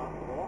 possible